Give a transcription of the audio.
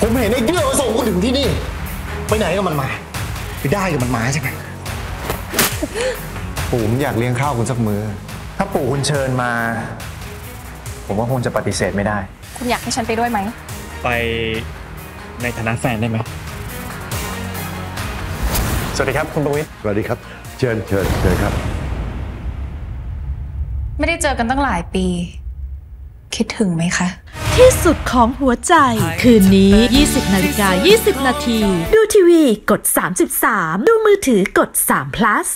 ผมเห็นไอ้เกื้อมาส่งคุณถึงที่นี่ ไปไหนกับมันมา ไปได้กับมันมาใช่ไหมปู่ผมอยากเลี้ยงข้าวคุณสักมือ ถ้าปู่คุณเชิญมา ผมว่าคงจะปฏิเสธไม่ได้ คุณอยากให้ฉันไปด้วยไหม ไปในฐานะแฟนได้ไหม สวัสดีครับคุณประวิตรสวัสดีครับ เชิญเชิญเชิญครับ ไม่ได้เจอกันตั้งหลายปี คิดถึงไหมคะ ที่สุดของหัวใจ คืนนี้ 20นาฬิกา20 นาที ดูทีวีกด 33 ดูมือถือกด3 plus